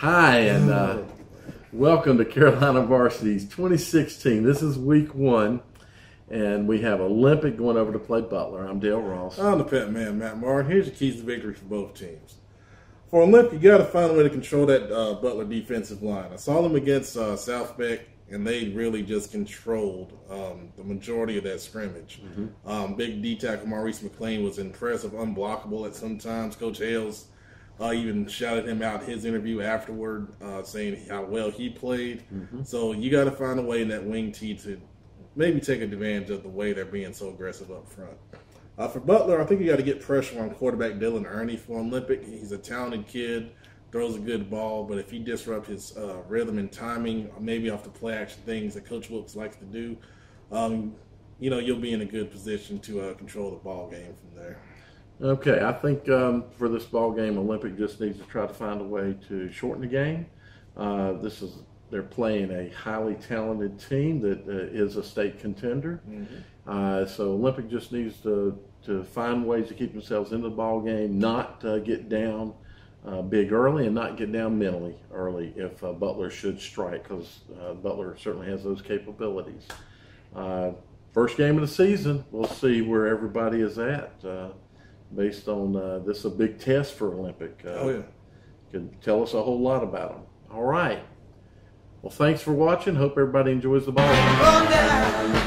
Hi, and uh, welcome to Carolina Varsity's 2016. This is week one, and we have Olympic going over to play Butler. I'm Dale Ross. I'm the pet man, Matt Martin. Here's the keys to victory for both teams. For Olympic, you got to find a way to control that uh, Butler defensive line. I saw them against uh, South Meck, and they really just controlled um, the majority of that scrimmage. Mm-hmm. Um, big D tackle Maurice McLean was impressive, unblockable at some times. Coach Hales uh, even shouted him out in his interview afterward, uh, saying how well he played. Mm-hmm. So you got to find a way in that wing T to maybe take advantage of the way they're being so aggressive up front. Uh, for Butler, I think you got to get pressure on quarterback Dylan Ernie for Olympic. He's a talented kid, throws a good ball, but if he disrupt his uh, rhythm and timing, maybe off the play action things that Coach Wilkes likes to do, um, you know, you'll be in a good position to uh, control the ball game from there. Okay, I think um, for this ball game, Olympic just needs to try to find a way to shorten the game. Uh, this is they're playing a highly talented team that uh, is a state contender. Mm-hmm. Uh, so Olympic just needs to to find ways to keep themselves in the ball game, not uh, get down uh, big early, and not get down mentally early if uh, Butler should strike, because Butler certainly has those capabilities. first game of the season, we'll see where everybody is at based on uh, this is a big test for Olympic. Uh, oh yeah, can tell us a whole lot about them. All right. Well, thanks for watching. Hope everybody enjoys the ball.